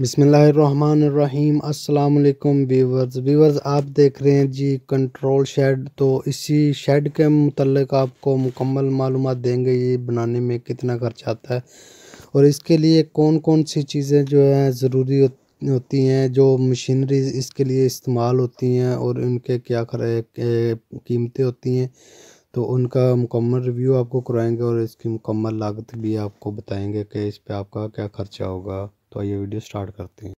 بسم اللہ الرحمن الرحیم۔ السلام علیکم ویورز۔ ویورز، آپ دیکھ رہے ہیں جی کنٹرول شیڈ۔ تو اسی شیڈ کے متعلق آپ کو مکمل معلومات دیں گے یہ بنانے میں کتنا خرچ آتا ہے۔ اور اس کے لیے کون کون سی چیزیں جو ہیں ضروری ہوتی ہیں، جو مشینری اس کے لیے استعمال ہوتی ہیں اور ان کے کیا قیمتیں ہوتی ہیں۔ تو ان کا مکمل ریویو آپ کو کرائیں گے اور اس کی مکمل لاگت بھی آپ کو بتائیں گے کہ اس پہ آپ کا کیا خرچہ ہوگا۔ تو یہ ویڈیو سٹارٹ کرتے ہیں۔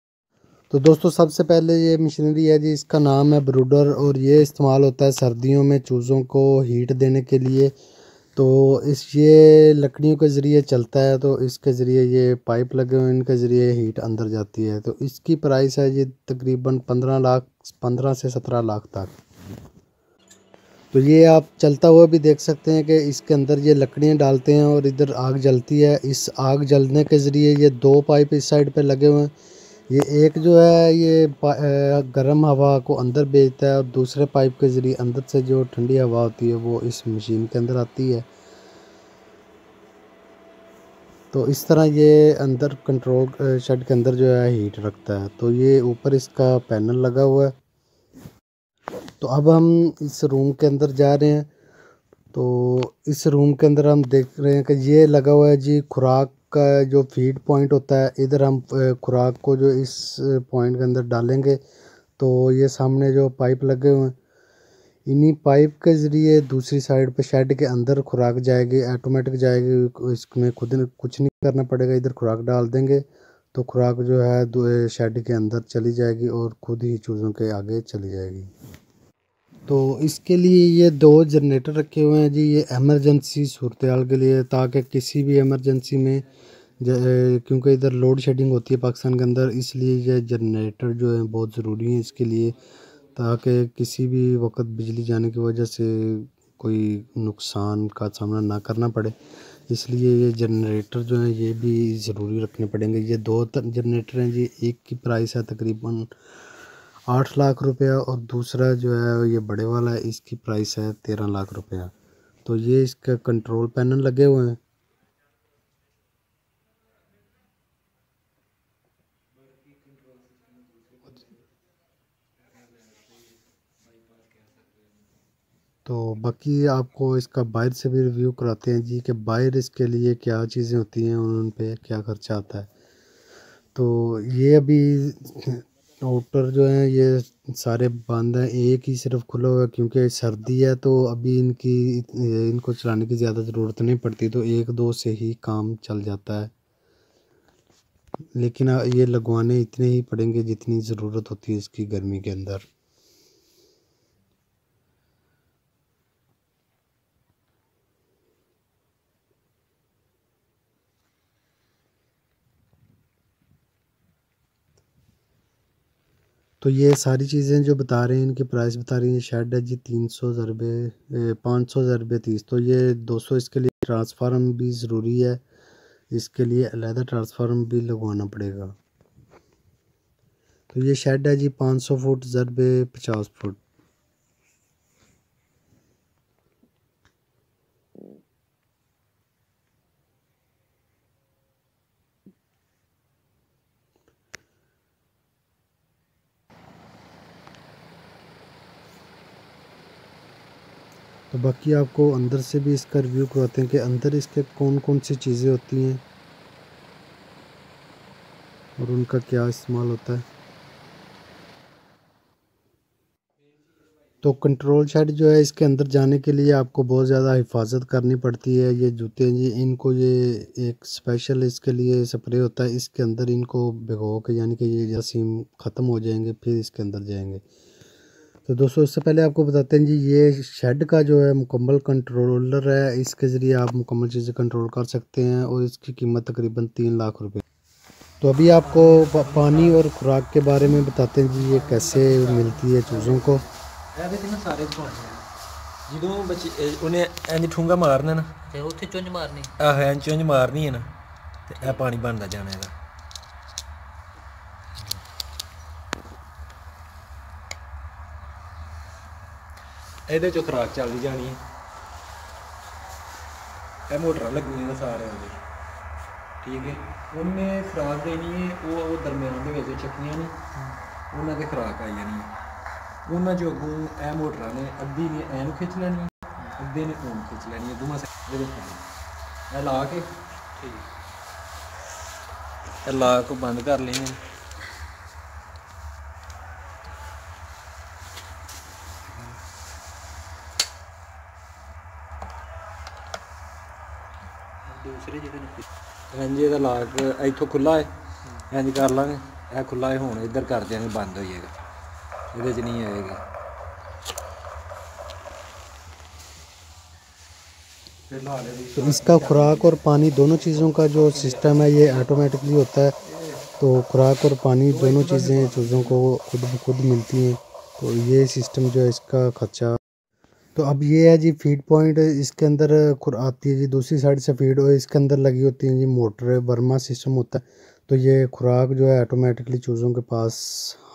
تو دوستو، سب سے پہلے یہ مشینری ہے جی اس کا نام ہے بروڈر اور یہ استعمال ہوتا ہے سردیوں میں چوزوں کو ہیٹ دینے کے لیے۔ تو اس، یہ لکڑیوں کے ذریعے چلتا ہے، تو اس کے ذریعے یہ پائپ لگے ہوئے ان کے ذریعے ہیٹ اندر جاتی ہے۔ تو اس کی پرائس ہے یہ تقریباً پندرہ لاکھ، پندرہ سے سترہ لاکھ تک۔ تو یہ آپ چلتا ہوا بھی دیکھ سکتے ہیں کہ اس کے اندر یہ لکڑیاں ڈالتے ہیں اور ادھر آگ جلتی ہے۔ اس آگ جلنے کے ذریعے یہ دو پائپ اس سائڈ پہ لگے ہوئے ہیں۔ یہ ایک جو ہے، یہ گرم ہوا کو اندر بھیجتا ہے اور دوسرے پائپ کے ذریعے اندر سے جو ٹھنڈی ہوا ہوتی ہے وہ اس مشین کے اندر آتی ہے۔ تو اس طرح یہ اندر کنٹرول شیڈ کے اندر جو ہے ہیٹ رکھتا ہے۔ تو یہ اوپر اس کا پینل لگا ہوا ہے۔ تو اب ہم اس روم کے اندر جا رہے ہیں۔ تو اس روم کے اندر ہم دیکھ رہے ہیں کہ یہ لگا ہوا ہے جی خوراک کا جو فیڈ پوائنٹ ہوتا ہے، ادھر ہم خوراک کو جو اس پوائنٹ کے اندر ڈالیں گے۔ تو یہ سامنے جو پائپ لگے ہوئے ہیں، انہی پائپ کے ذریعے دوسری سائڈ پہ شیڈ کے اندر خوراک جائے گی آٹومیٹک جائے گی۔ اس میں خود کچھ نہیں کرنا پڑے گا، ادھر خوراک ڈال دیں گے۔ تو خوراک جو ہے شیڈ کے اندر چلی جائے گی اور خود ہی چوزوں کے آگے چلی جائے گی۔ تو اس کے لیے یہ دو جنریٹر رکھے ہوئے ہیں جی یہ ایمرجنسی صورتحال کے لیے، تاکہ کسی بھی ایمرجنسی میں کیونکہ ادھر لوڈ شیڈنگ ہوتی ہے پاکستان کے اندر، اس لیے یہ جنریٹر جو ہیں بہت ضروری ہیں اس کے لیے، تاکہ کسی بھی وقت بجلی جانے کی وجہ سے کوئی نقصان کا سامنا نہ کرنا پڑے۔ اس لیے یہ جنریٹر جو ہیں یہ بھی ضروری رکھنے پڑیں گے۔ یہ دو جنریٹر ہیں جی ایک کی پرائس ہے تقریباً آٹھ لاکھ روپیہ اور دوسرا جو ہے یہ بڑے والا ہے، اس کی پرائس ہے تیرہ لاکھ روپیہ۔ تو یہ اس کا کنٹرول پینل لگے ہوئے ہیں۔ تو باقی آپ کو اس کا باہر سے بھی ریویو کراتے ہیں جی کہ باہر اس کے لیے کیا چیزیں ہوتی ہیں ان پہ کیا خرچہ آتا ہے۔ تو یہ ابھی آؤٹر جو ہیں، یہ سارے بند ہیں، ایک ہی صرف کھلا ہوا ہے کیونکہ سردی ہے تو ابھی ان کی، ان کو چلانے کی زیادہ ضرورت نہیں پڑتی، تو ایک دو سے ہی کام چل جاتا ہے۔ لیکن یہ لگوانے اتنے ہی پڑیں گے جتنی ضرورت ہوتی ہے اس کی گرمی کے اندر۔ تو یہ ساری چیزیں جو بتا رہے ہیں، ان کی پرائس بتا رہی ہیں۔ شیڈ ہے جی تین سو ضربے پانچ سو ضربے تیس۔ تو یہ دو سو اس کے لیے ٹرانسفارم بھی ضروری ہے۔ اس کے لیے علیحدہ ٹرانسفارم بھی لگوانا پڑے گا۔ تو یہ شیڈ ہے جی پانچ سو فٹ ضربے پچاس فٹ۔ تو باقی آپ کو اندر سے بھی اس کا ریویو کرواتے ہیں کہ اندر اس کے کون کون سی چیزیں ہوتی ہیں اور ان کا کیا استعمال ہوتا ہے۔ تو کنٹرول شیڈ جو ہے اس کے اندر جانے کے لیے آپ کو بہت زیادہ حفاظت کرنی پڑتی ہے۔ یہ جوتے ہیں جی ان کو یہ ایک اسپیشل اس کے لیے سپرے ہوتا ہے، اس کے اندر ان کو بھگو کے یعنی کہ یہ جراثیم ختم ہو جائیں گے، پھر اس کے اندر جائیں گے۔ تو دوستو اس سے پہلے آپ کو بتاتے ہیں جی یہ شیڈ کا جو ہے مکمل کنٹرولر ہے اس کے ذریعے آپ مکمل چیزیں کنٹرول کر سکتے ہیں اور اس کی قیمت تقریباً تین لاکھ روپے۔ تو ابھی آپ کو پانی اور خوراک کے بارے میں بتاتے ہیں جی یہ کیسے ملتی ہے چوزوں کو۔ جدوں بچے انہیں انج ٹھونگا مارنا نا۔ تے اوتھے چونج مارنی۔ آہ انج چونج مارنی ہے نا۔ تے اے پانی بندا جانا ہے۔ ਇਹਦੇ ਚੋਂ ਖਰਾਕ ਚੱਲਦੀ ਜਾਣੀ ਹੈ। ਇਹ ਮੋਟਰਾਂ ਲੱਗਣੀਆਂ ਸਾਰਿਆਂ ਦੇ। ਠੀਕ ਹੈ। ਉਹਨੇ ਖੁਰਾਕ ਦੇਣੀ ਹੈ ਉਹ ਉਹ ਦਰਮਿਆਨ ਦੇ ਵਿੱਚ ਚੱਕੀਆਂ ਨੇ। ਉਹਨਾਂ ਤੇ ਖੁਰਾਕ ਆਈ ਜਾਣੀ ਹੈ। ਉਹਨਾਂ ਚੋਂ ਅੱਗੋਂ ਇਹ ਮੋਟਰਾਂ ਨੇ ਅੱਧੀ ਨੇ ਐ ਨੂੰ ਖਿੱਚ ਲੈਣੀ ਅੱਧੇ ਨੇ ਉਹਨੂੰ ਖਿੱਚ ਲੈਣੀ ਹੈ ਦੋਵਾਂ ਸਾਈਡ ਦੇ ਵਿੱਚ। ਇਹ ਲਾ ਕੇ। ਠੀਕ। ਇਹ ਲਾ ਕੇ ਬੰਦ ਕਰ ਲੈਣੀ ਦੂਸਰੇ ਜਿਹਦੇ ਨੂੰ ਹਾਂਜੀ ਇਹਦਾ ਲਾਕ ਇੱਥੋਂ ਖੁੱਲਾ ਹੈ ਇੰਜ ਕਰ ਲਾਂਗੇ। ਇਹ ਖੁੱਲਾ ਹੈ ਹੁਣ ਇੱਧਰ ਕਰ ਦਿਆਂਗੇ ਬੰਦ ਹੋ گا یہ نہیں آئے گی تو اس کا خوراک اور پانی دونوں چیزوں کا جو سسٹم ہے یہ آٹومیٹکلی ہوتا ہے تو خوراک اور پانی دونوں چیزیں چیزوں کو خود بخود ملتی ہیں تو یہ سسٹم جو ہے اس کا خدشہ تو اب یہ ہے جی فیڈ پوائنٹ اس کے اندر آتی ہے جی دوسری سائڈ سے فیڈ اس کے اندر لگی ہوتی ہیں جی موٹر برما سسٹم ہوتا ہے۔ تو یہ خوراک جو ہے آٹومیٹکلی چوزوں کے پاس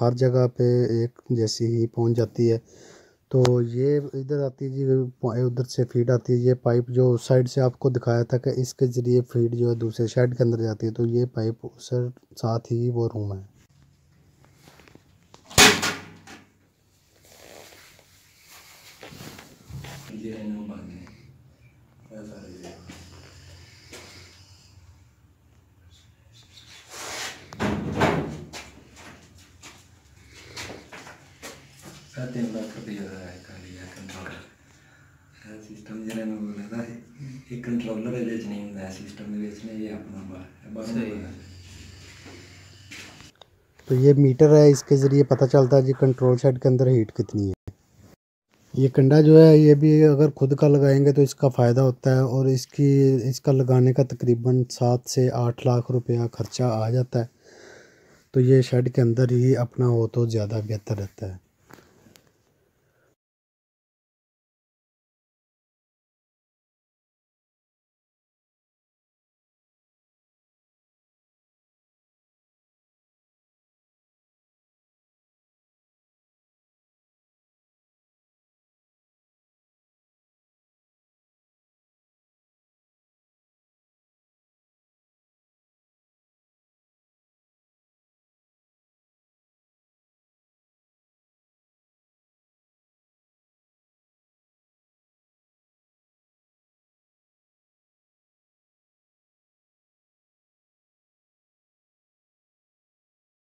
ہر جگہ پہ ایک جیسی ہی پہنچ جاتی ہے۔ تو یہ ادھر آتی ہے جی ادھر سے فیڈ آتی ہے۔ یہ پائپ جو اس سائڈ سے آپ کو دکھایا تھا کہ اس کے ذریعے فیڈ جو ہے دوسرے شیڈ کے اندر جاتی ہے۔ تو یہ پائپ اس ساتھ ہی وہ روم ہے۔ تو یہ میٹر ہے اس کے ذریعے پتہ چلتا ہے جی کنٹرول شیڈ کے اندر ہیٹ کتنی ہے یہ کنڈا جو ہے، یہ بھی اگر خود کا لگائیں گے تو اس کا فائدہ ہوتا ہے اور اس کی، اس کا لگانے کا تقریباً سات سے آٹھ لاکھ روپیہ خرچہ آ جاتا ہے۔ تو یہ شیڈ کے اندر ہی اپنا ہو تو زیادہ بہتر رہتا ہے۔